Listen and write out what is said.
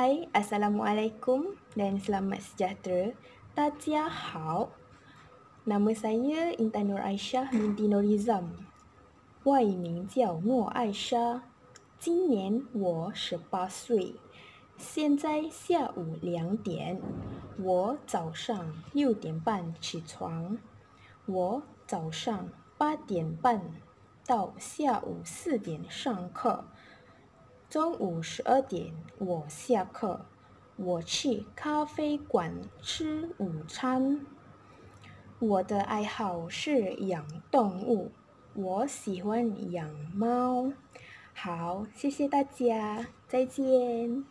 Hai, Assalamualaikum dan selamat sejahtera. Tajia hao. Nama saya Intan Nur Aisyah binti Norizam. Wai ming jiao Nuo Aisyah. 今年我十八岁。现在下午两点。我早上六点半起床。我早上八点半到下午四点上课。 中午十二点我下课，我去咖啡馆吃午餐。我的爱好是养动物，我喜欢养猫。好，谢谢大家，再见。